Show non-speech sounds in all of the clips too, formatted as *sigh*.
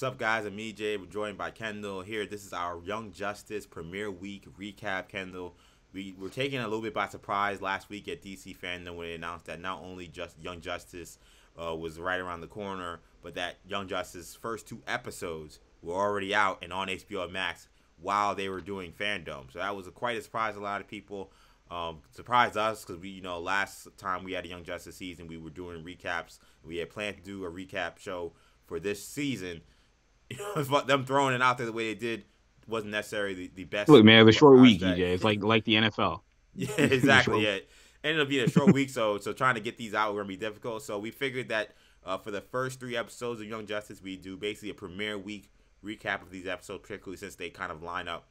What's up, guys? I'm EJ. We're joined by Kendall here. This is our Young Justice Premiere Week recap. Kendall, we were taken a little bit by surprise last week at DC Fandom when they announced that not only just Young Justice uh, was right around the corner, but that Young Justice first two episodes were already out and on HBO Max while they were doing fandom. So that was a, quite a surprise. to A lot of people um, surprised us because we, you know, last time we had a Young Justice season, we were doing recaps. We had planned to do a recap show for this season *laughs* them throwing it out there the way they did wasn't necessarily the, the best. Look, man, it was a short week, EJ. It's *laughs* like like the NFL. yeah, *laughs* exactly. yeah, ended up being a short week, so so trying to get these out were gonna be difficult. So we figured that uh, for the first three episodes of Young Justice, we do basically a premiere week recap of these episodes, particularly since they kind of line up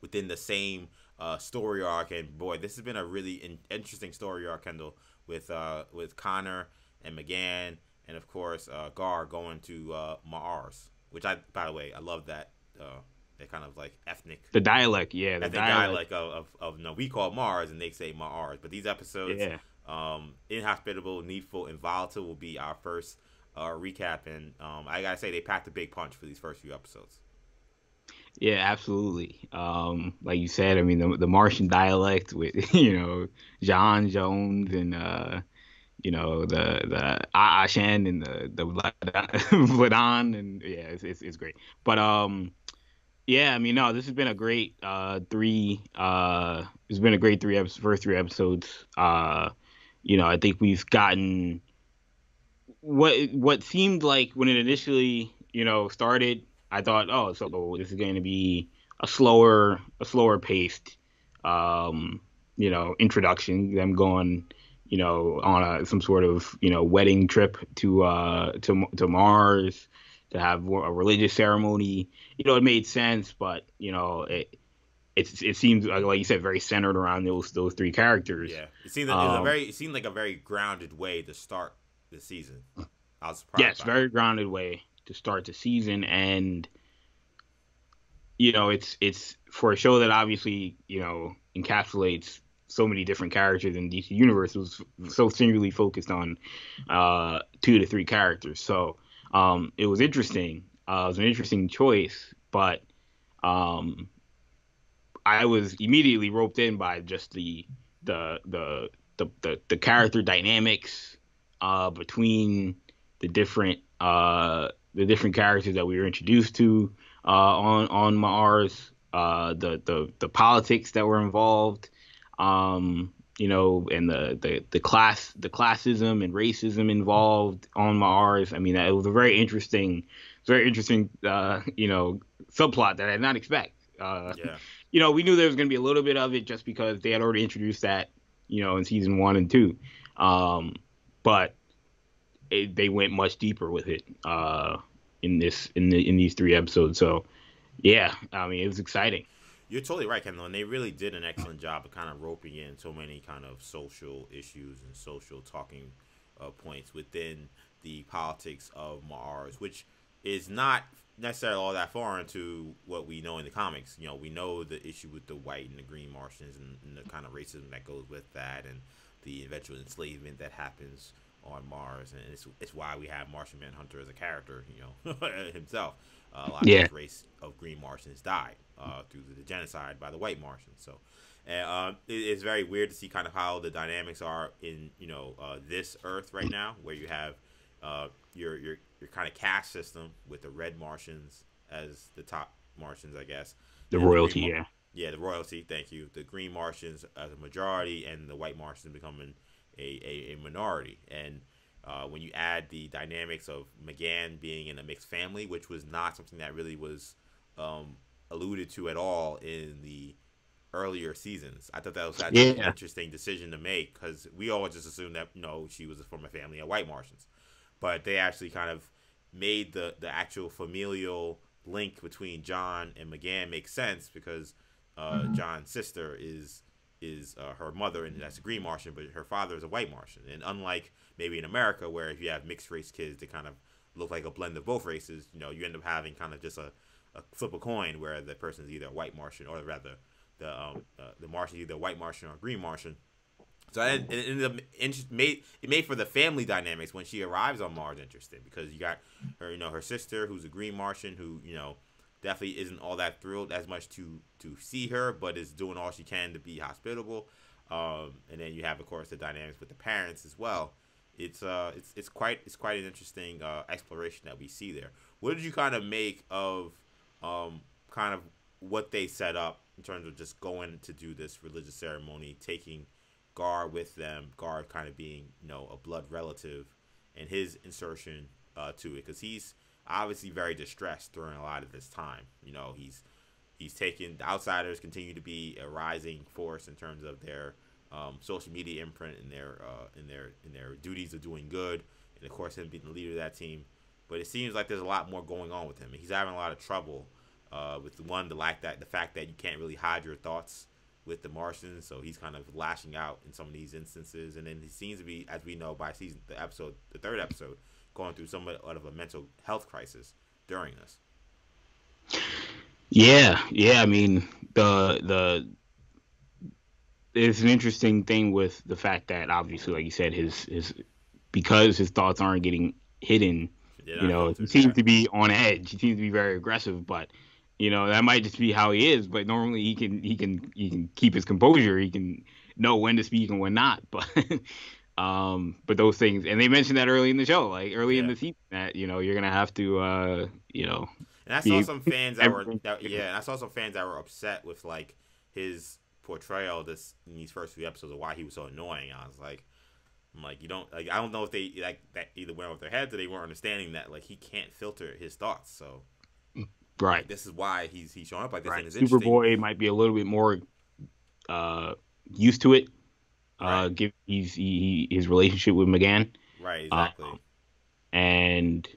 within the same uh, story arc. And boy, this has been a really in- interesting story arc, Kendall, with uh, with Connor and M'gann, and of course uh, Gar going to uh, Mars. Which I, by the way, I love that. Uh, they kind of like ethnic. The dialect, yeah, the dialect, dialect of, of, of no, we call Mars and they say Mars. But these episodes, yeah. um, inhospitable, needful, and volatile will be our first uh, recap. And um, I gotta say, they packed a big punch for these first few episodes. Yeah, absolutely. Um, like you said, I mean, the, the Martian dialect with *laughs* you know J'onn J'onzz and uh, you know the the Ashen and the the *laughs* Blaadan and yeah, it's, it's, it's great. But um, yeah, I mean, no, this has been a great uh three uh it's been a great three episodes, first three episodes. Uh, you know, I think we've gotten what what seemed like when it initially you know started. I thought, oh, so this is going to be a slower a slower paced um you know introduction. Them going you know, on a, some sort of you know wedding trip to uh to to Mars to have a religious ceremony. You know, it made sense, but you know, it it, it seems like, like you said, very centered around those those three characters. Yeah, it seemed, um, it, a very, it seemed like a very grounded way to start the season. I was surprised. Yes, very it. grounded way to start the season, and you know, it's it's for a show that obviously you know encapsulates so many different characters in DC universe was so singularly focused on uh, two to three characters. So um, it was interesting. Uh, it was an interesting choice, but um, I was immediately roped in by just the the the the, the, the character dynamics uh, between the different uh, the different characters that we were introduced to uh, on on Mars. Uh, the the the politics that were involved, um, you know, and the, the, the class, the classism and racism involved on Mars. I mean, it was a very interesting, very interesting, uh, you know, subplot that I did not expect. Uh, yeah. You know, we knew there was going to be a little bit of it just because they had already introduced that, you know, in season one and two. Um, but it, they went much deeper with it uh, in this in the in these three episodes. So, yeah, I mean, it was exciting. You're totally right, Kendall, and they really did an excellent job of kind of roping in so many kind of social issues and social talking uh, points within the politics of Mars, which is not necessarily all that foreign to what we know in the comics. You know, we know the issue with the white and the green Martians and, and the kind of racism that goes with that, and the eventual enslavement that happens on Mars, and it's it's why we have Martian Manhunter as a character, you know, *laughs* himself. Uh, a lot yeah. of race of green Martians died uh, through the genocide by the white Martians. So, and, uh, it, it's very weird to see kind of how the dynamics are in you know uh, this Earth right now, where you have uh, your your your kind of caste system with the red Martians as the top Martians, I guess. The royalty, the yeah. Yeah, the royalty. Thank you. The green Martians as a majority, and the white Martians becoming a, a, a minority. And uh, when you add the dynamics of M'gann being in a mixed family, which was not something that really was um, alluded to at all in the earlier seasons. I thought that was actually yeah. an interesting decision to make because we all just assumed that you know she was from a family of white Martians, but they actually kind of made the the actual familial link between John and M'gann make sense because uh, mm-hmm. John's sister is is uh, her mother and that's a green Martian, but her father is a white Martian. And unlike maybe in America where if you have mixed race kids, they kind of look like a blend of both races. You know, you end up having kind of just a a flip a coin where the person is either a white Martian or rather the um, uh, the Martian either white Martian or green Martian. So it, it, it, made it made for the family dynamics when she arrives on Mars interesting because you got her, you know, her sister who's a Green Martian who you know definitely isn't all that thrilled as much to to see her, but is doing all she can to be hospitable. Um, and then you have, of course, the dynamics with the parents as well. It's uh, it's it's quite it's quite an interesting uh, exploration that we see there. What did you kind of make of um, kind of what they set up in terms of just going to do this religious ceremony, taking Gar with them, Gar kind of being, you know, a blood relative, and his insertion uh, to it, because he's obviously very distressed during a lot of this time. You know, he's he's taken the outsiders continue to be a rising force in terms of their um, social media imprint and their uh, in their in their duties of doing good, and of course him being the leader of that team. But it seems like there's a lot more going on with him. He's having a lot of trouble uh, with one the lack that the fact that you can't really hide your thoughts with the Martians, so he's kind of lashing out in some of these instances, and then he seems to be, as we know by season the episode, the third episode, going through somewhat of a mental health crisis during this. Yeah, yeah. I mean, the the it's an interesting thing with the fact that obviously, like you said, his his because his thoughts aren't getting hidden. You know, he seems to be on edge. He seems to be very aggressive, but you know, that might just be how he is, but normally he can he can he can keep his composure. He can know when to speak and when not. *laughs* But um, but those things, and they mentioned that early in the show, like early yeah. in the season, that you know you're gonna have to uh, you know. And I saw some fans that were that, yeah, and I saw some fans that were upset with like his portrayal this in these first few episodes of why he was so annoying. I was like. Like, you don't like. I don't know if they like that either went off their heads or they weren't understanding that like he can't filter his thoughts. So Right. Like, this is why he's he's showing up like this. Right. Superboy might be a little bit more uh, used to it. Uh, right. Uh, give he's he, his relationship with M'gann. Right. Exactly. Uh, and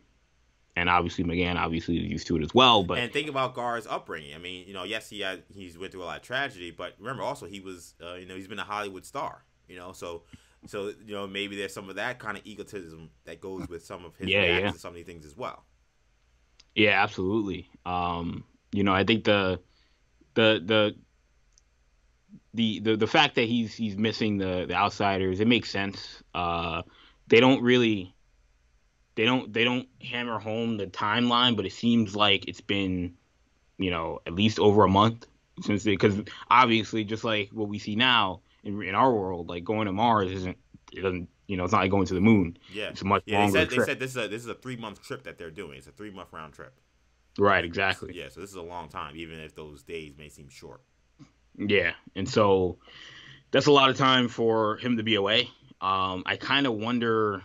and obviously M'gann obviously is used to it as well. But and think about Gar's upbringing. I mean, you know, yes, he had he's went through a lot of tragedy, but remember also he was uh, you know he's been a Hollywood star. You know, so so you know maybe there's some of that kind of egotism that goes with some of his yeah, reactions yeah. to some of these things as well. Yeah, absolutely. Um, you know, I think the the the the the, the fact that he's he's missing the the outsiders, it makes sense. Uh, they don't really they don't they don't hammer home the timeline, but it seems like it's been you know at least over a month since because obviously just like what we see now in, in our world, like going to Mars isn't it doesn't you know, it's not like going to the moon. Yeah, it's a much yeah, longer. They said, trip. they said this is a this is a three month trip that they're doing. It's a three month round trip. Right. Exactly. Yeah. So this is a long time, even if those days may seem short. Yeah, and so that's a lot of time for him to be away. Um, I kind of wonder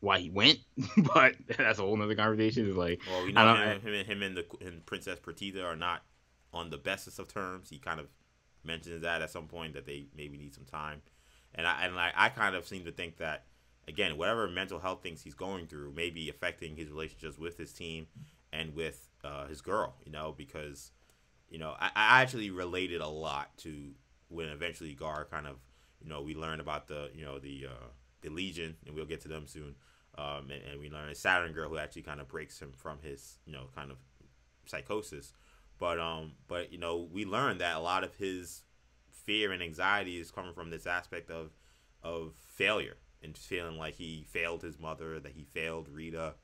why he went, *laughs* but that's a whole nother conversation. It's like, well, we know him, him, him and the and Princess Perdita are not on the bestest of terms. He kind of mentions that at some point that they maybe need some time and I and I, I kind of seem to think that again, whatever mental health things he's going through may be affecting his relationships with his team and with uh, his girl. You know, because you know I, I actually related a lot to when eventually Gar kind of you know we learned about the you know the uh, the Legion, and we'll get to them soon. Um, and, and we learn a Saturn girl who actually kind of breaks him from his you know kind of psychosis. But um, but you know we learned that a lot of his fear and anxiety is coming from this aspect of of failure and feeling like he failed his mother, that he failed Rita,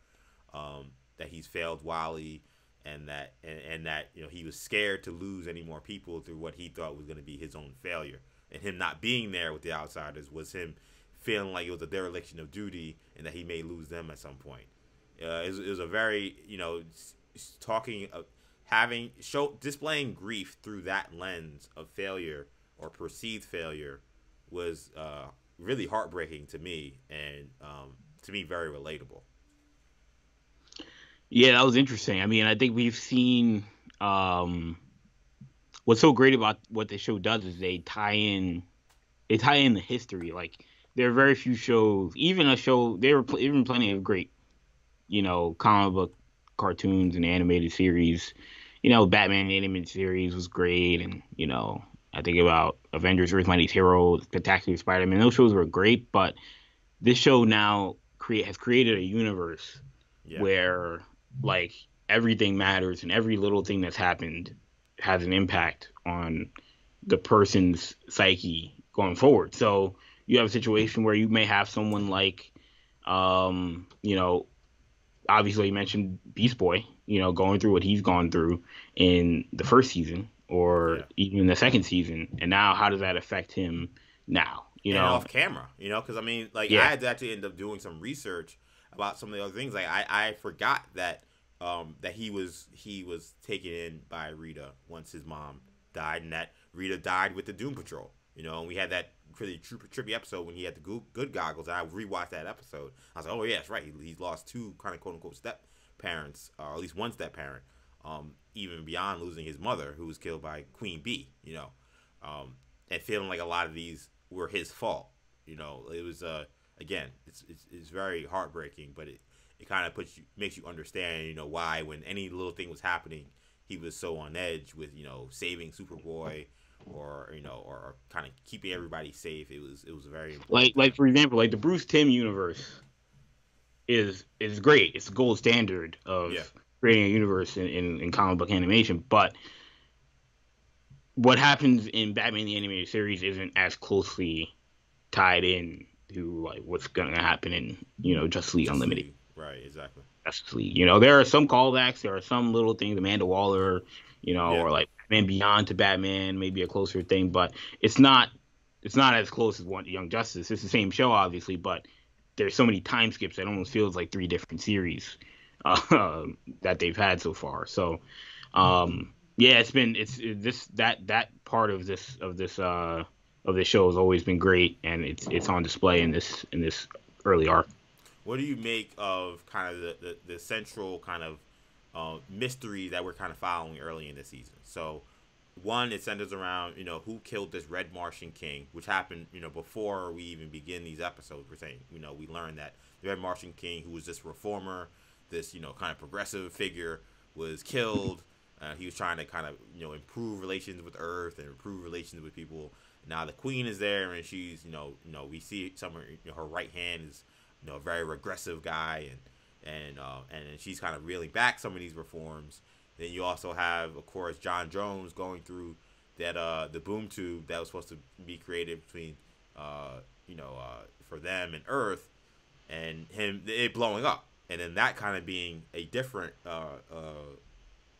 um, that he's failed Wally, and that and, and, that you know he was scared to lose any more people through what he thought was going to be his own failure, and him not being there with the outsiders was him feeling like it was a dereliction of duty and that he may lose them at some point. Uh, it, was, it, was, a very you know talking of having show displaying grief through that lens of failure or perceived failure was uh, really heartbreaking to me and um, to me very relatable. Yeah, that was interesting. I mean, I think we've seen um, what's so great about what the show does is they tie in they tie in the history. Like there are very few shows, even a show there were pl- even plenty of great, you know, comic book cartoons and animated series. You know, Batman the animated series was great, and you know, I think about Avengers: Earth Mightiest Hero, Spectacular Spider-Man. Those shows were great, but this show now create has created a universe yeah. where like everything matters and every little thing that's happened has an impact on the person's psyche going forward. So you have a situation where you may have someone like, um, you know, obviously you mentioned Beast Boy, you know, going through what he's gone through in the first season or yeah. even the second season, and now how does that affect him now? You and know, off camera, you know, because I mean, like yeah. I had to actually end up doing some research about some of the other things. Like I, I forgot that um, that he was he was taken in by Rita once his mom died, and that Rita died with the Doom Patrol. You know, and we had that pretty trippy episode when he had the good, good goggles. And I rewatched that episode. I was like, oh yeah, that's right. He, he's lost two kind of quote unquote step parents, or at least one step parent. Um, even beyond losing his mother, who was killed by Queen Bee. You know, um, and feeling like a lot of these were his fault. You know, it was uh again, it's it's, it's very heartbreaking, but it it kind of puts you makes you understand, you know, why when any little thing was happening, he was so on edge with you know saving Superboy or you know or, kind of keeping everybody safe. It was it was very like like for example, like the Bruce Timm universe is is great. It's the gold standard of yeah. creating a universe in, in, in comic book animation, but what happens in Batman the animated series isn't as closely tied in to like what's gonna happen in you know Justice League Unlimited. Right, exactly. Justice League. You know, there are some callbacks, there are some little things, Amanda Waller, you know, yeah. or like Man Beyond to Batman, maybe a closer thing, but it's not it's not as close as one Young Justice. It's the same show, obviously, but there's so many time skips that almost feels like three different series uh, *laughs* that they've had so far. So, um, yeah, it's been it's it, this that that part of this of this uh of this show has always been great, and it's it's on display in this in this early arc. What do you make of kind of the, the, the central kind of uh, mystery that we're kind of following early in the season? So, one, it centers around you know who killed this Red Martian King, which happened you know before we even begin these episodes. We're saying you know we learned that the Red Martian King, who was this reformer, this you know kind of progressive figure, was killed. Uh, he was trying to kind of you know improve relations with Earth and improve relations with people. Now the Queen is there, and she's you know you know we see somewhere you know, her right hand is you know, a very regressive guy, and and uh, and she's kind of reeling back some of these reforms. Then you also have, of course, J'onn J'onzz going through that uh, the boom tube that was supposed to be created between uh, you know uh, for them and Earth, and him it blowing up, and then that kind of being a different. Uh, uh,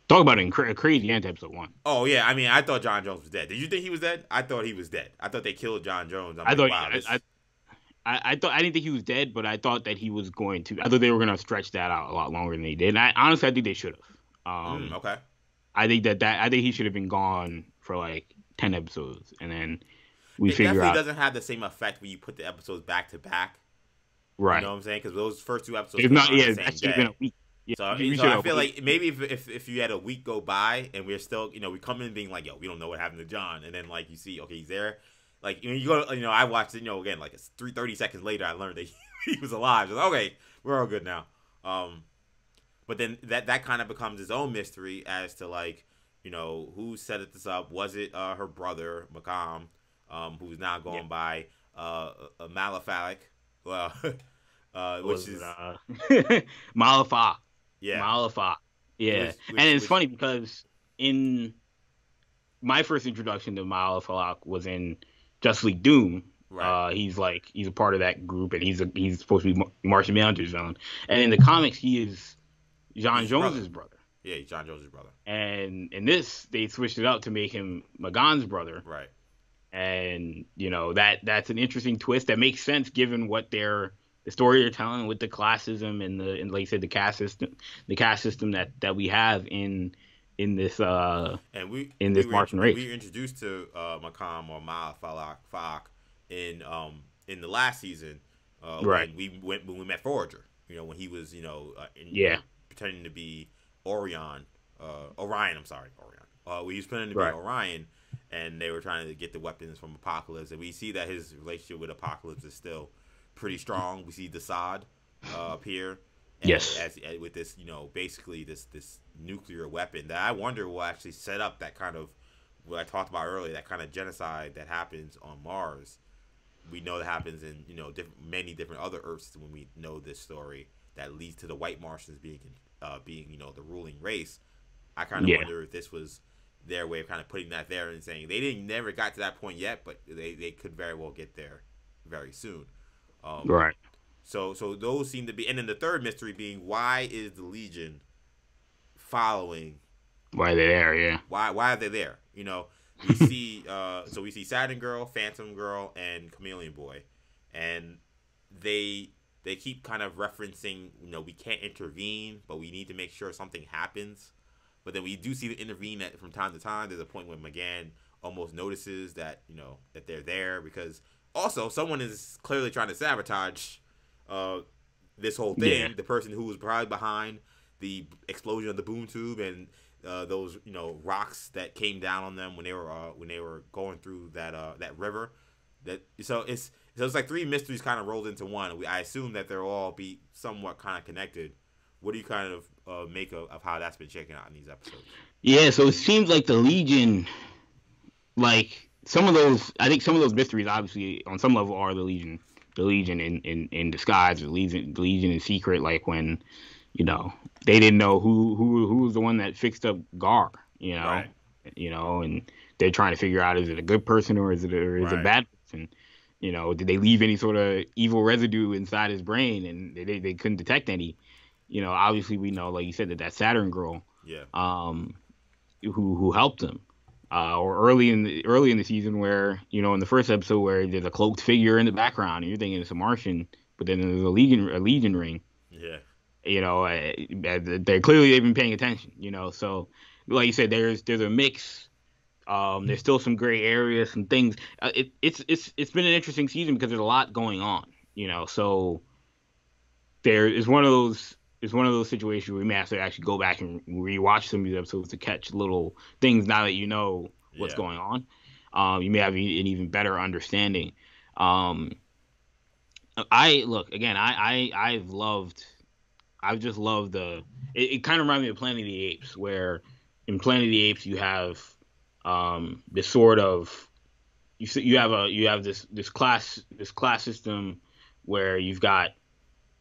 Talk about it in cra- crazy end episode one. Oh yeah, I mean, I thought J'onn J'onzz was dead. Did you think he was dead? I thought he was dead. I thought they killed J'onn J'onzz. I'm i like, thought. Wow, I, I, I, I, thought I didn't think he was dead, but I thought that he was going to. I thought they were going to stretch that out a lot longer than they did. And I honestly, I think they should have. Um, mm, okay. I think that that I think he should have been gone for like ten episodes, and then we it figure definitely out. doesn't have the same effect when you put the episodes back to back. Right. You know what I'm saying? Because those first two episodes. It's not. Yeah, that should have been a week. Yeah, so, so I feel like maybe if, if if you had a week go by and we're still, you know, we come in being like, yo, we don't know what happened to John, and then like you see, okay, he's there, like you, know, you go, you know, I watched it. You know, again, like it's three thirty seconds later, I learned that *laughs* he was alive. Like, okay, we're all good now. Um, but then that that kind of becomes his own mystery as to like, you know, who set this up? Was it uh, her brother M'Komm, um, who's now going yeah. by uh, a Malefic, well, *laughs* uh, which is uh, *laughs* Malefic. Yeah, Malefic. Yeah, which, which, and it's which, funny because in my first introduction to Malefic was in Justice League Doom. Right. Uh, he's like he's a part of that group, and he's a, he's supposed to be Martian Manhunter's zone. And in the comics, he is J'onn J'onzz's brother. brother. Yeah, J'onn J'onzz's brother. And in this, they switched it up to make him M'gann's brother. Right. And you know that that's an interesting twist that makes sense given what they're the story they're telling with the classism and the and like I said the caste system the caste system that that we have in in this uh and we in this we Martian race. We were introduced to uh M'Komm or Ma Falak in um in the last season. Uh, right. When we went when we met Forager. You know when he was you know uh, in, yeah pretending to be Orion uh Orion. I'm sorry Orion. Uh, we was pretending to right. be Orion, and they were trying to get the weapons from Apokolips, and we see that his relationship with Apokolips is still pretty strong. We see Desaad uh, appear and yes. As, as, with this, you know, basically this this nuclear weapon that I wonder will actually set up that kind of what I talked about earlier, that kind of genocide that happens on Mars. We know that happens in you know different, many different other Earths when we know this story that leads to the White Martians being uh, being you know the ruling race. I kind of yeah. wonder if this was their way of kind of putting that there and saying they didn't never got to that point yet, but they, they could very well get there very soon. Um, right. So so those seem to be, and then the third mystery being why is the Legion following? Why are they there? Yeah. Why why are they there? You know, we *laughs* see uh so we see Saturn Girl, Phantom Girl, and Chameleon Boy, and they they keep kind of referencing, you know, we can't intervene, but we need to make sure something happens. But then we do see the intervene at, from time to time. There's a point when M'gann almost notices that you know that they're there because also someone is clearly trying to sabotage uh, this whole thing. Yeah. The person who was probably behind the explosion of the boom tube and uh, those you know rocks that came down on them when they were uh, when they were going through that uh, that river. That so it's so it's like three mysteries kind of rolled into one. We, I assume that they'll all be somewhat kind of connected. What do you kind of uh, make of, of how that's been shaken out in these episodes? Yeah, so it seems like the Legion, like some of those, I think some of those mysteries, obviously on some level, are the Legion the Legion in, in, in disguise, the Legion, the Legion in secret, like when, you know, they didn't know who who who was the one that fixed up Gar, you know, right. you know, and they're trying to figure out is it a good person or is it or is right. it a bad person, you know, did they leave any sort of evil residue inside his brain and they they couldn't detect any, you know, obviously we know like you said that that Saturn girl, yeah, um, who who helped him, uh, or early in the early in the season where you know in the first episode where there's a cloaked figure in the background and you're thinking it's a Martian, but then there's a legion a legion ring. Yeah. You know, uh, they're clearly they've been paying attention. You know, so like you said, there's there's a mix. Um, there's still some gray areas, some things. Uh, it, it's it's it's been an interesting season because there's a lot going on. You know, so there is one of those it's one of those situations where we may have to actually go back and rewatch some of these episodes to catch little things now that you know what's yeah. going on. Um, you may have an even better understanding. Um, I look again. I, I I've loved. I've just loved the. It, it kind of reminds me of Planet of the Apes, where in Planet of the Apes you have um, this sort of you you have a you have this this class this class system where you've got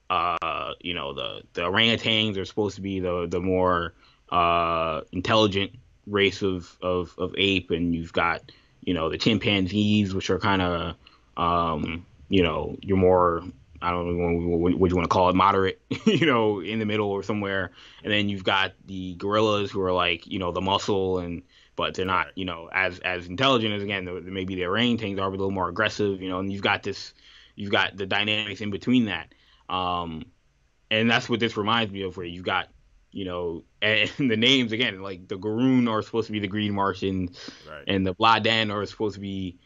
uh, you know, the the orangutans are supposed to be the the more uh, intelligent race of, of of ape, and you've got you know the chimpanzees, which are kind of um, you know you're more I don't know what you want to call it, moderate, *laughs* you know, in the middle or somewhere. And then you've got the gorillas who are like, you know, the muscle and but they're not, you know, as as intelligent as again the, maybe the orangutans are, a little more aggressive, you know. And you've got this, you've got the dynamics in between that. Um, and that's what this reminds me of, where you got, you know, *laughs* and the names again, like the Garroon are supposed to be the Green Martians, right. and the Blaadan are supposed to be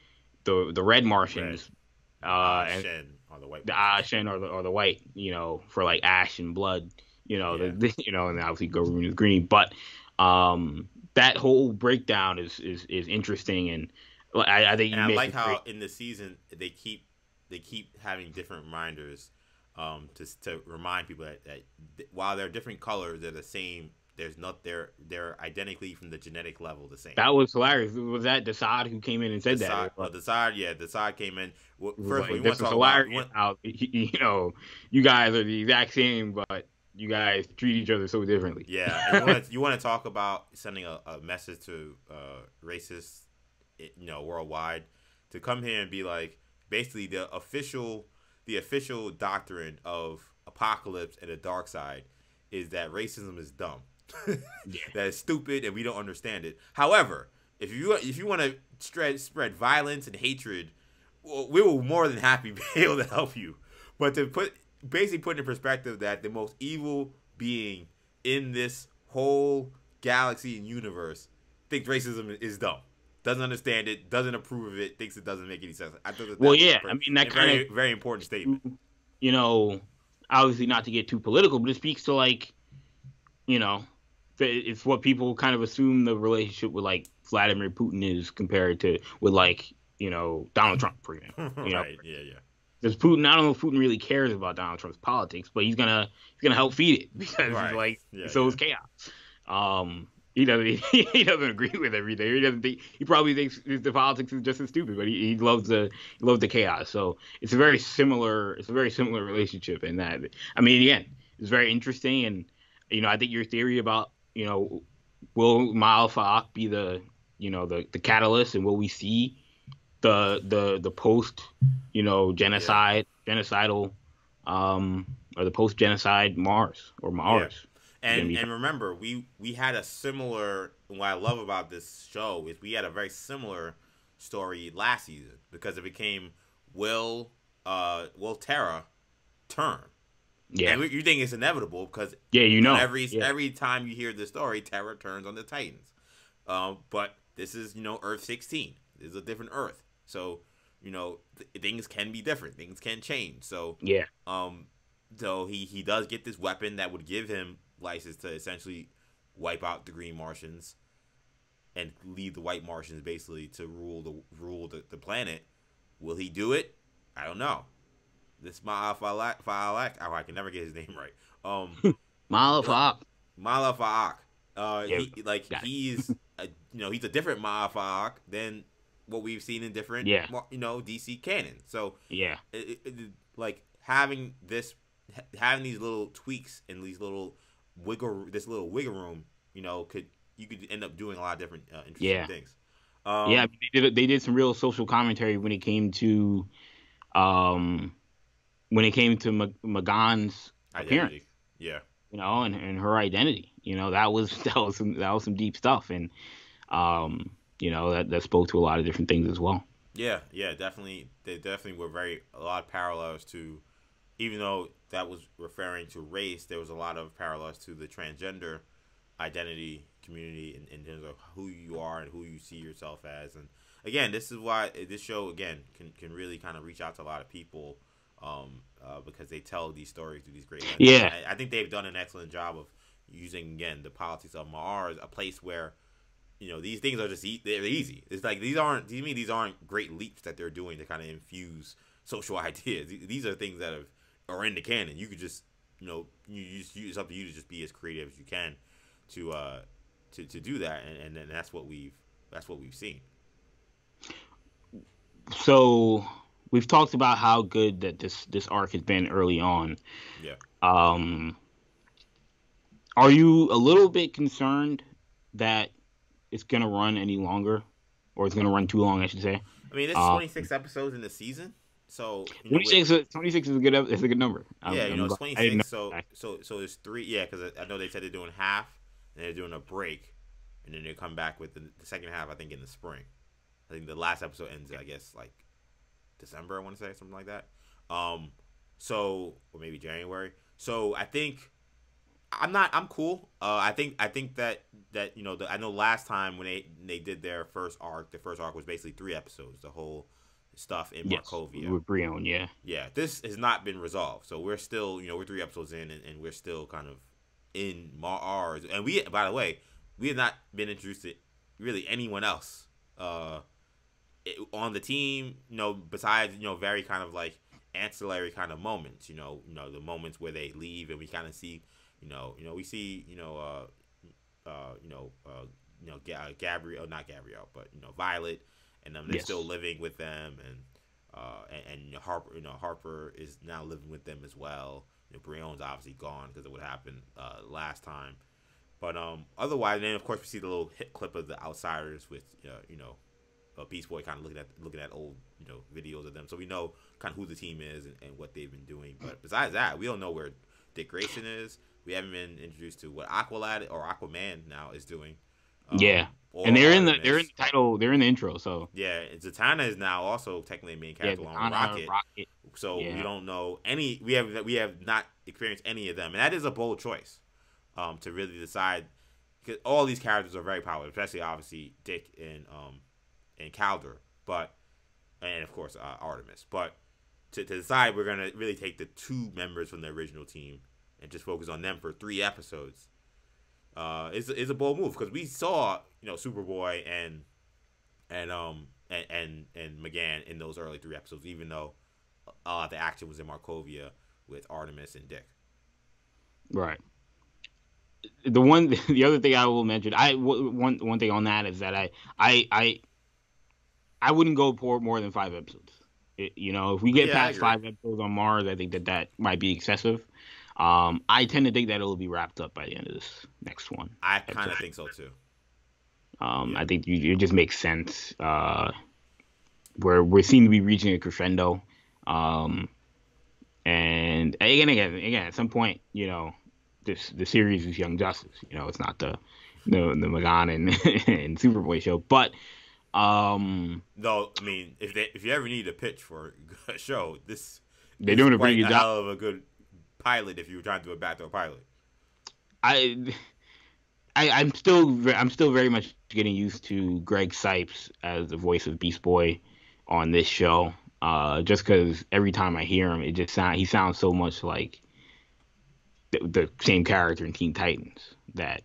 the the Red Martians. Red. Uh, and Shen or the white. The Ashen or the or the white, you know, for like ash and blood, you know, yeah. the, *laughs* you know, and obviously Garroon is green, but um, that whole breakdown is is is interesting and. I, I think and I like how great... in the season they keep they keep having different reminders um, to to remind people that, that while they're different colors, they're the same. There's not they're they're identically from the genetic level the same. That was hilarious. Was that Desaad who came in and said Desaad, that? Well, Desaad, yeah, Desaad came in. Well, first, like, this was hilarious. About, *laughs* you know, you guys are the exact same, but you guys treat each other so differently. Yeah, you want to you want to talk about sending a, a message to uh, racists, you know, worldwide, to come here and be like, basically the official the official doctrine of Apokolips and the Darkseid is that racism is dumb. *laughs* yeah. That is stupid and we don't understand it. However, if you if you want to spread spread violence and hatred, we will more than happy *laughs* be able to help you. But to put basically put in perspective that the most evil being in this whole galaxy and universe thinks racism is dumb doesn't understand it, doesn't approve of it, thinks it doesn't make any sense. I thought that well, yeah, I mean that kind very, of very important statement. You know, obviously not to get too political, but it speaks to like, you know, it's what people kind of assume the relationship with like Vladimir Putin is compared to with like you know Donald Trump, for example. You *laughs* right? Yeah, yeah. Because Putin, I don't know if Putin really cares about Donald Trump's politics, but he's gonna he's gonna help feed it *laughs* because right. like yeah, so yeah. is chaos. Um, he doesn't *laughs* he doesn't agree with everything. He doesn't think he probably thinks the politics is just as stupid, but he, he loves the he loves the chaos. So it's a very similar it's a very similar relationship in that. I mean, again, it's very interesting, and you know, I think your theory about you know will Ma Alpha be the you know the the catalyst, and will we see the the the post you know genocide yeah. genocidal um or the post genocide Mars or Mars? Yeah. And and remember, we we had a similar. What I love about this show is we had a very similar story last season because it became Will uh Will Terra turn. Yeah, and you think it's inevitable because yeah, you know, every yeah. every time you hear the story, Terra turns on the Titans. Um, but this is you know Earth sixteen. This is a different Earth, so you know th- things can be different. Things can change. So yeah, um, so he he does get this weapon that would give him license to essentially wipe out the Green Martians and leave the White Martians basically to rule the rule the, the planet. Will he do it? I don't know. This Ma'al Fa'alak, oh, I can never get his *laughs* name right. Um. *laughs* Ma'al Fa'ak. Uh, yeah, he, like he's *laughs* a, you know he's a different Ma'al Fa'ak than what we've seen in different yeah. you know DC canon. So yeah, it, it, like having this having these little tweaks and these little wiggle this little wiggle room, you know, could you could end up doing a lot of different uh, interesting yeah. things. Um, yeah, they did they did some real social commentary when it came to, um, when it came to M'gann's appearance. Yeah, you know, and, and her identity. You know, that was *laughs* that was some that was some deep stuff, and um, you know, that that spoke to a lot of different things as well. Yeah, yeah, definitely. They definitely were very a lot of parallels to even though that was referring to race, there was a lot of parallels to the transgender identity community in, in terms of who you are and who you see yourself as. And again, this is why this show again can can really kind of reach out to a lot of people um, uh, because they tell these stories through these great. Yeah, I, I, think they've done an excellent job of using again the politics of Mars, a place where you know these things are just e- they're easy. It's like these aren't. Do you mean these aren't great leaps that they're doing to kind of infuse social *laughs* ideas? These are things that have or in the canon. You could just you know you, you it's up to you to just be as creative as you can to uh to, to do that and, and that's what we've that's what we've seen. So we've talked about how good that this this arc has been early on. Yeah. Um are you a little bit concerned that it's gonna run any longer? Or it's gonna run too long, I should say. I mean, it's uh, 26 episodes in the season. So you know, 26, with, 26 is a good is a good number. Yeah, I'm, you know, it's 26. So so so there's three. Yeah, because I know they said they're doing half and they're doing a break, and then they come back with the, the, second half. I think in the spring. I think the last episode ends. I guess like December. I want to say something like that. Um, so or maybe January. So I think I'm not. I'm cool. Uh, I think. I think that that you know. The, I know last time when they they did their first arc, the first arc was basically three episodes. The whole stuff in yes, Markovia. With Brion, yeah. Yeah, this has not been resolved. So we're still, you know, we're three episodes in and, and we're still kind of in Mars. And we, by the way, we have not been introduced to really anyone else uh, on the team, you know, besides, you know, very kind of like ancillary kind of moments, you know, you know, the moments where they leave and we kind of see, you know, you know, we see, you know, uh, uh, you know, uh, you know, Gabrielle, not Gabrielle, but you know, Violet, and um, they're yes. still living with them, and uh, and, and, Harper, you know, Harper is now living with them as well. You know, Brion's obviously gone because of what happened uh, last time, but um, otherwise, then of course we see the little hit clip of the Outsiders with uh, you know, Beast Boy kind of looking at looking at old you know videos of them, so we know kind of who the team is and, and what they've been doing. But besides that, we don't know where Dick Grayson is. We haven't been introduced to what Aqualad or Aquaman now is doing. Um, yeah, and they're in the they're in the title. They're in the intro. So yeah, Zatanna is now also technically a main character yeah, on Rocket. Rocket. So yeah. we don't know any. We have we have not experienced any of them, and that is a bold choice, um, to really decide because all these characters are very powerful, especially obviously Dick and um and Kaldur, but and of course uh, Artemis. But to, to decide, we're gonna really take the two members from the original team and just focus on them for three episodes uh, is is a bold move because we saw you know Superboy and and um and and and M'gann in those early three episodes, even though uh the action was in Markovia with Artemis and Dick. Right. The one, *laughs* the other thing I will mention, I one one thing on that is that I I I I wouldn't go for more than five episodes. It, you know, if we get yeah, past five episodes on Mars, I think that that might be excessive. Um, I tend to think that it'll be wrapped up by the end of this next one. I kind of think so too. Um, yeah. I think you, it just makes sense. Uh, where we seem to be reaching a crescendo. Um, and again, again, again, at some point, you know, this the series is Young Justice. You know, it's not the the the M'gann and, *laughs* and Superboy show, but um, no, I mean, if they if you ever need a pitch for a show, this they're doing a pretty good job of a good pilot. If you were trying to do a backdoor pilot, I. I, I'm still I'm still very much getting used to Greg Cipes as the voice of Beast Boy on this show. Uh, just because every time I hear him, it just sound he sounds so much like the, the same character in Teen Titans that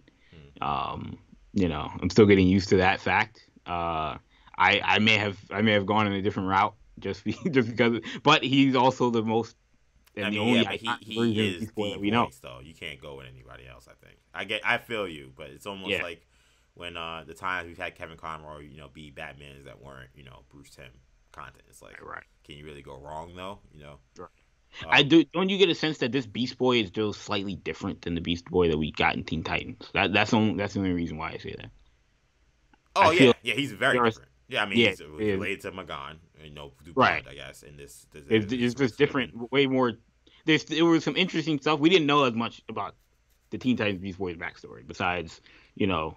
um, you know I'm still getting used to that fact. Uh, I I may have I may have gone in a different route just be, *laughs* just because, but he's also the most I mean, the yeah, he, he is the we know. though. You can't go with anybody else. I think I get I feel you, but it's almost yeah. like when uh the times we've had Kevin Conroy, you know, be Batmans that weren't you know Bruce Timm content. It's like, right. can you really go wrong though? You know. Right. Um, I do. Don't you get a sense that this Beast Boy is still slightly different than the Beast Boy that we got in Teen Titans? That that's only that's the only reason why I say that. Oh I yeah, yeah, he's very different. Yeah, I mean, yeah, he's related to M'gann, you know, DuPont, right? I guess in this, this it's, it's just different, way more. There's there was some interesting stuff we didn't know as much about the Teen Titans Beast Boys backstory besides you know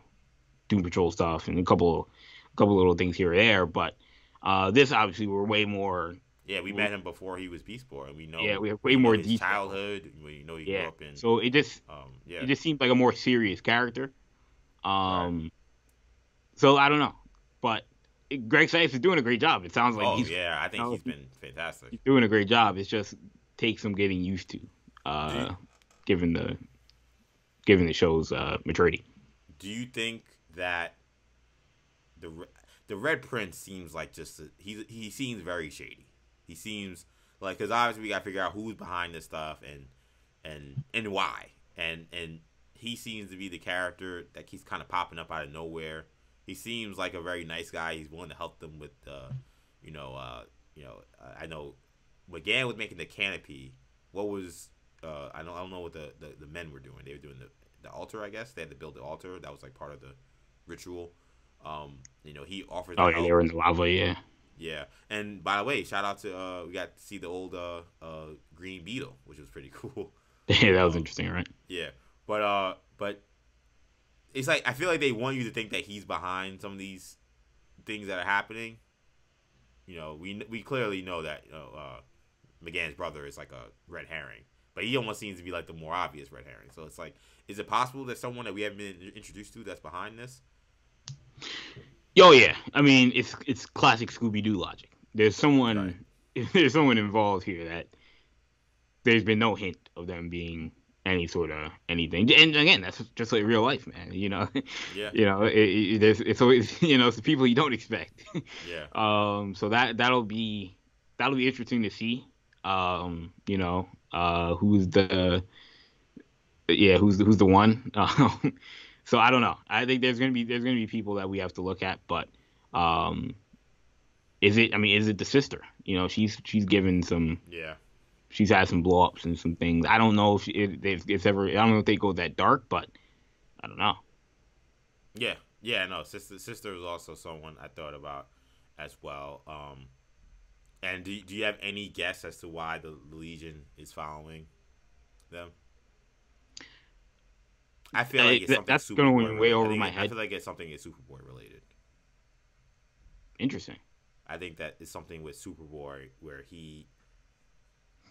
Doom Patrol stuff and a couple a couple little things here or there, but uh, this obviously we're way more. Yeah, we met him before he was Beast Boy, and we know. Yeah, we have way more his detail. childhood. We know he yeah. grew up in. So it just, um, yeah, it just seemed like a more serious character. Um, right. so I don't know, but Greg Cipes is doing a great job. It sounds like. Oh he's, yeah, I think he's been fantastic. He's doing a great job. It's just takes some getting used to, uh, given the given the show's uh, maturity. Do you think that the the Red Prince seems like just a, he he seems very shady. He seems like because obviously we got to figure out who's behind this stuff and and and why. And and he seems to be the character that keeps kind of popping up out of nowhere. He seems like a very nice guy. He's willing to help them with, uh, you know, uh, you know. I know M'gann was making the canopy. What was uh, I don't I don't know what the, the, the men were doing. They were doing the the altar. I guess they had to build the altar. That was like part of the ritual. Um, you know, he offers. Oh yeah, they were in the lava. Yeah. Yeah, and by the way, shout out to uh, we got to see the old uh, uh, Green Beetle, which was pretty *laughs* cool. *laughs* Yeah, that was um, interesting, right? Yeah, but uh, but it's like I feel like they want you to think that he's behind some of these things that are happening. You know, we we clearly know that you know uh, M'gann's brother is like a red herring, but he almost seems to be like the more obvious red herring. So it's like, is it possible that someone that we haven't been introduced to that's behind this? Oh yeah, I mean it's it's classic Scooby Doo logic. There's someone right. *laughs* there's someone involved here that there's been no hint of them being any sort of anything. And again, that's just like real life, man. You know, yeah. *laughs* you know, it, it, there's it's always *laughs* you know it's the people you don't expect. *laughs* yeah. Um. So that that'll be that'll be interesting to see. Um. You know, uh, who's the yeah, who's the, who's the one? Um, so I don't know. I think there's gonna be there's gonna be people that we have to look at, but um, is it? I mean, is it the sister? You know, she's she's given some. Yeah. She's had some blow ups and some things. I don't know if, she, if it's ever. I don't know if they go that dark, but I don't know. Yeah, yeah, no. Sister, sister was also someone I thought about as well. Um, and do do you have any guess as to why the Legion is following them? I feel like it's something that's going way over my head. I feel like it's something is Superboy related. Interesting. I think that is something with Superboy where he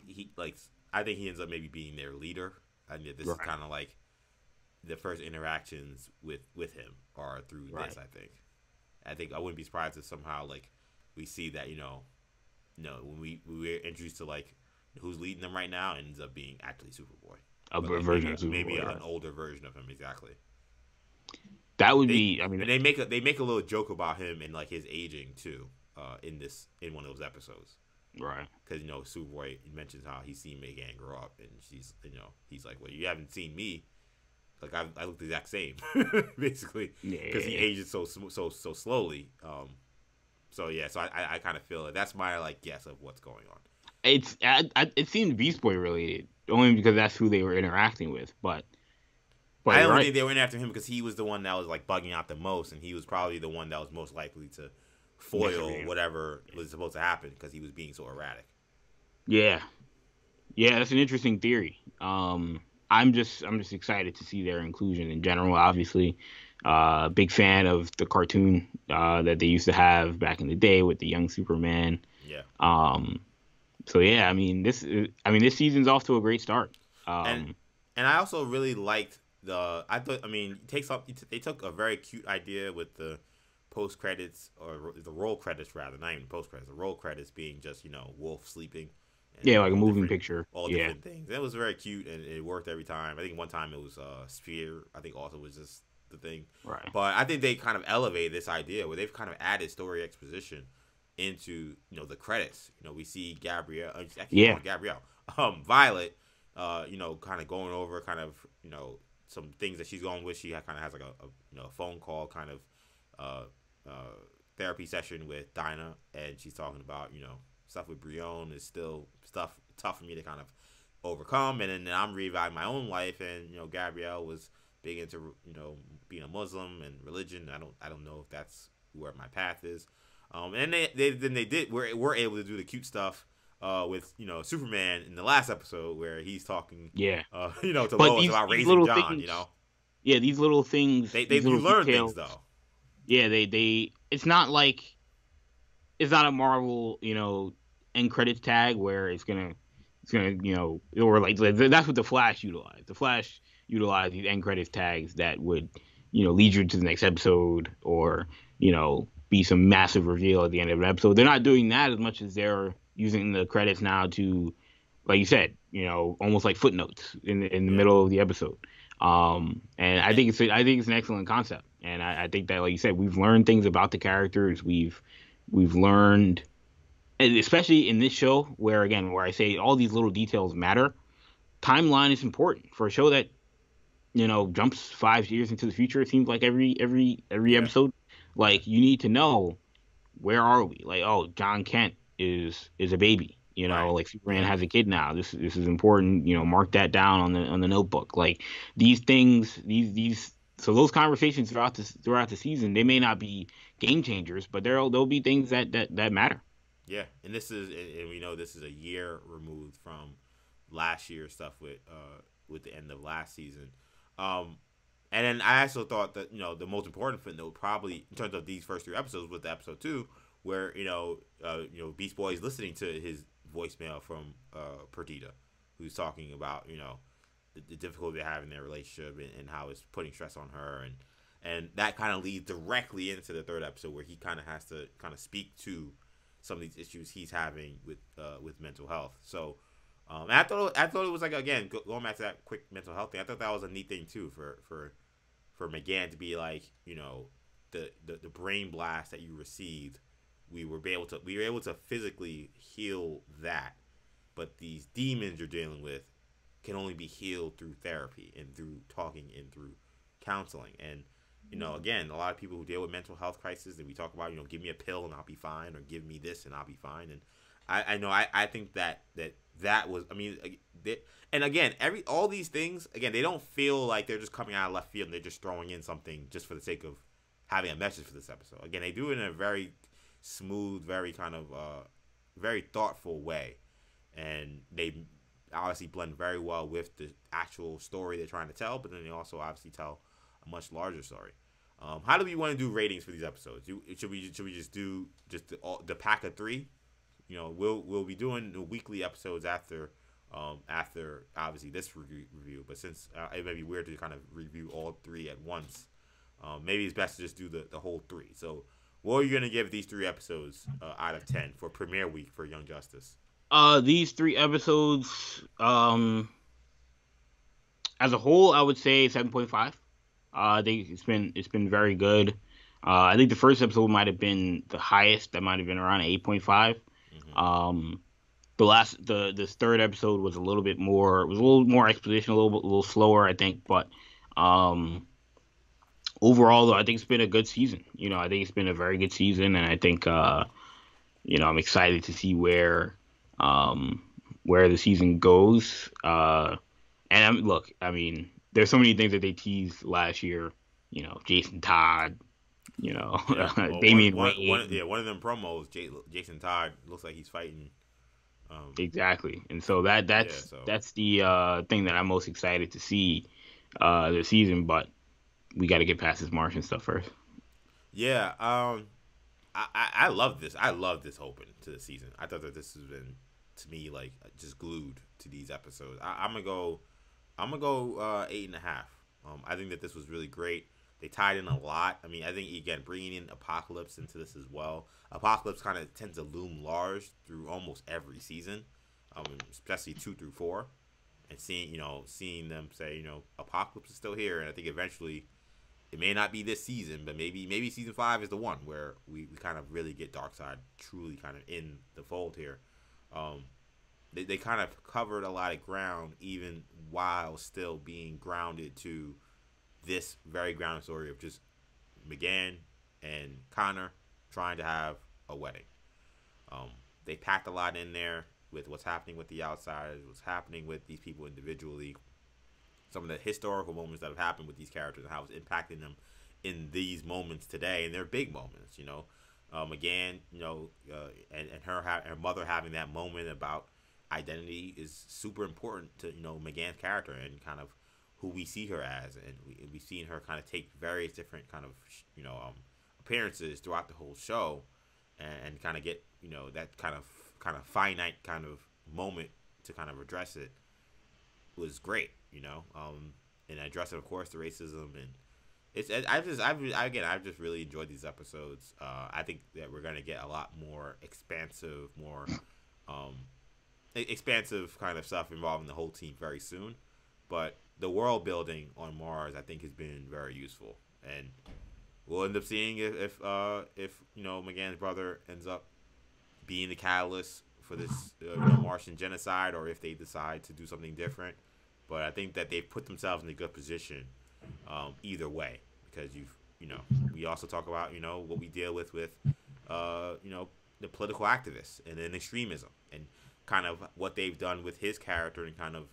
he like I think he ends up maybe being their leader. I mean, this right. is kind of like the first interactions with with him are through right. this. I think. I think I wouldn't be surprised if somehow like we see that you know, you know when we we were introduced to like who's leading them right now ends up being actually Superboy a like version maybe, of maybe an older version of him exactly. That would they, be. I mean, they make a they make a little joke about him and like his aging too. Uh, in this in one of those episodes, right? Because you know Superboy mentions how he's seen M'gann grow up, and she's you know he's like, well, you haven't seen me. Like I, I look the exact same, *laughs* basically, because yeah. he ages so so so slowly. Um, so yeah, so I I, I kind of feel it. That's my like guess of what's going on it's I, I, it seemed Beast Boy related only because that's who they were interacting with. But, but I don't right. think they went after him because he was the one that was like bugging out the most, and he was probably the one that was most likely to foil whatever was supposed to happen because he was being so erratic. Yeah, yeah, that's an interesting theory. Um, I'm just I'm just excited to see their inclusion in general. Obviously, uh, big fan of the cartoon uh, that they used to have back in the day with the young Superman. Yeah. Um. So yeah, I mean this. I mean this season's off to a great start. Um, and, and I also really liked the. I thought. I mean, takes up. They took a very cute idea with the post credits or the roll credits rather, not even post credits. The roll credits being just you know Wolf sleeping yeah, like a moving picture. All yeah. different things. It was very cute and it worked every time. I think one time it was uh, Sphere. I think also was just the thing. Right. But I think they kind of elevate this idea where they've kind of added story exposition into you know the credits. You know, we see Gabrielle. Uh, actually, yeah. Gabrielle. *laughs* Um, Violet. Uh, you know, kind of going over kind of you know some things that she's going with. She kind of has like a, a, you know a phone call kind of uh, uh, therapy session with Dinah, and she's talking about you know stuff with Brion is still stuff tough for me to kind of overcome. And then I'm reviving my own life, and you know, Gabrielle was big into you know being a Muslim and religion. I don't I don't know if that's where my path is. Um, and they, they then they did we're, we're able to do the cute stuff uh, with you know Superman in the last episode where he's talking yeah uh, *laughs* you know to but Lois these, about these raising John things, you know yeah these little things they they learn things though yeah they they it's not like it's not a Marvel you know end credits tag where it's gonna it's gonna you know or like that's what the Flash utilized. The Flash utilized these end credits tags that would you know lead you to the next episode or you know be some massive reveal at the end of an episode. They're not doing that as much as they're using the credits now to, like you said, you know, almost like footnotes in the, in the middle of the episode. Um, and I think it's I think it's an excellent concept, and I, I think that, like you said, we've learned things about the characters. We've we've learned especially in this show where again where I say all these little details matter. Timeline is important for a show that you know jumps five years into the future. It seems like every every every episode, like you need to know where are we? Like oh, John Kent is is a baby. You know, right. like Superman has a kid now. This this is important. You know, mark that down on the on the notebook. Like these things, these these. So those conversations throughout the throughout the season, they may not be game changers, but there'll there'll be things that that that matter. Yeah, and this is and we know this is a year removed from last year's stuff with uh with the end of last season. Um and then I also thought that, you know, the most important footnote probably in terms of these first three episodes was the episode two, where, you know, uh, you know, Beast Boy is listening to his voicemail from uh Perdita, who's talking about, you know, the, the difficulty they have in their relationship and, and how it's putting stress on her and and that kind of leads directly into the third episode where he kind of has to kind of speak to some of these issues he's having with uh, with mental health. So, um, I thought I thought it was like again going back to that quick mental health thing. I thought that was a neat thing too for for for M'gann to be like you know the the, the brain blast that you received. We were able to we were able to physically heal that, but these demons you're dealing with can only be healed through therapy and through talking and through counseling and you know, again, a lot of people who deal with mental health crises, and we talk about, you know, give me a pill and I'll be fine, or give me this and I'll be fine. And I, I know, I, I think that that that was, I mean, they, and again, every all these things, again, they don't feel like they're just coming out of left field and they're just throwing in something just for the sake of having a message for this episode. Again, they do it in a very smooth, very kind of, uh, very thoughtful way, and they obviously blend very well with the actual story they're trying to tell, but then they also obviously tell a much larger story. Um, how do we want to do ratings for these episodes? Do, should we should we just do just the, all, the pack of three? You know, we'll we'll be doing the weekly episodes after um, after obviously this review, review. But since uh, it may be weird to kind of review all three at once, um, maybe it's best to just do the, the whole three. So, what are you gonna give these three episodes uh, out of ten for premiere week for Young Justice? Uh, these three episodes, um, as a whole, I would say seven point five. Uh, I think it's been it's been very good. Uh, I think the first episode might have been the highest. That might have been around eight point five. Mm-hmm. Um, the last the this third episode was a little bit more it was a little more exposition, a little bit a little slower, I think. But um, overall, though, I think it's been a good season. You know, I think it's been a very good season, and I think uh, you know I'm excited to see where um, where the season goes. Uh, and I'm, look, I mean, there's so many things that they teased last year. You know, Jason Todd. You know, yeah. well, *laughs* Damian one, one, one, yeah, one of them promos, J- Jason Todd looks like he's fighting. Um, exactly, and so that that's yeah, so. that's the uh, thing that I'm most excited to see uh, this season. But we got to get past this Martian stuff first. Yeah, um, I, I, I love this. I love this open to the season. I thought that this has been to me like just glued to these episodes. I, am gonna go. I'm gonna go uh, eight and a half. Um, I think that this was really great. They tied in a lot. I mean, I think again bringing in Apokolips into this as well. Apokolips kind of tends to loom large through almost every season, um, especially two through four, and seeing you know seeing them say you know Apokolips is still here, and I think eventually it may not be this season, but maybe maybe season five is the one where we, we kind of really get Darkseid truly kind of in the fold here. Um, they, they kind of covered a lot of ground even while still being grounded to this very grounded story of just M'gann and Connor trying to have a wedding. Um, they packed a lot in there with what's happening with the outsiders, what's happening with these people individually, some of the historical moments that have happened with these characters and how it's impacting them in these moments today, and they're big moments. You know, um, again, you know, uh, and and her ha- her mother having that moment about identity is super important to you know M'gann's character and kind of who we see her as, and we we've seen her kind of take various different kind of you know um, appearances throughout the whole show, and, and kind of get you know that kind of kind of finite kind of moment to kind of address it was great, you know, um, and addressing of course the racism and it's I just I've again I've just really enjoyed these episodes. Uh, I think that we're gonna get a lot more expansive, more um, expansive kind of stuff involving the whole team very soon. But the world building on Mars, I think, has been very useful, and we'll end up seeing if if uh, if you know M'gann's brother ends up being the catalyst for this uh, you know, Martian genocide, or if they decide to do something different. But I think that they've put themselves in a good position um, either way because you've you know we also talk about you know what we deal with with uh, you know the political activists and then extremism and kind of what they've done with his character and kind of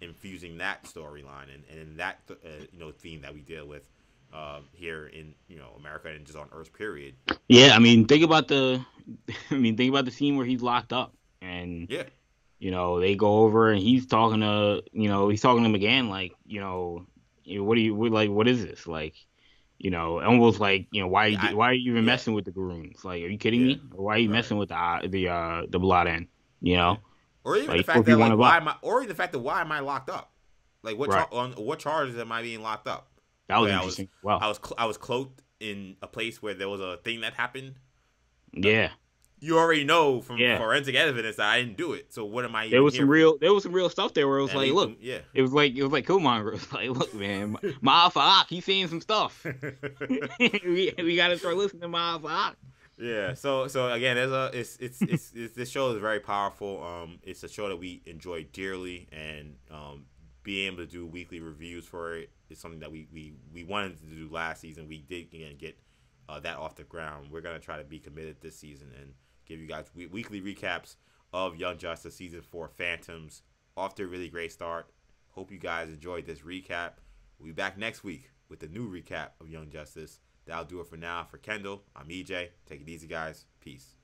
infusing that storyline and, and that uh, you know theme that we deal with uh, here in you know America and just on Earth period. Yeah, I mean think about the *laughs* I mean think about the scene where he's locked up and yeah you know, they go over and he's talking to, you know, he's talking to M'gann like, you know, what do you, what, like, what is this? Like, you know, almost like, you know, why, yeah, I, why are you even yeah. messing with the Garoons? Like, are you kidding yeah. me? Or why are you right. messing with the, uh, the, uh, the Blaadan? You know? Or even like, the fact that, like, why am I, or even the fact that why am I locked up? Like, what, right. on what charges am I being locked up? That was interesting. I was, wow. I was, cl- I was cloaked in a place where there was a thing that happened. Yeah you already know from yeah. forensic evidence that I didn't do it. So what am I? There was some real, there was some real stuff there where it was like, look, yeah, it was like it was like Killmonger. *laughs* It was like, look, man, Ma'afa'ak, he's seeing some stuff. *laughs* *laughs* we, we got to start listening to Ma'afa'ak. Yeah. So so again, there's a it's, it's it's it's this show is very powerful. Um, it's a show that we enjoy dearly, and um, being able to do weekly reviews for it is something that we we we wanted to do last season. We did again get uh, that off the ground. We're gonna try to be committed this season and give you guys weekly recaps of Young Justice season four Phantoms. Off to a really great start. Hope you guys enjoyed this recap. We'll be back next week with a new recap of Young Justice. That'll do it for now. For Kendall, I'm EJ. Take it easy, guys. Peace.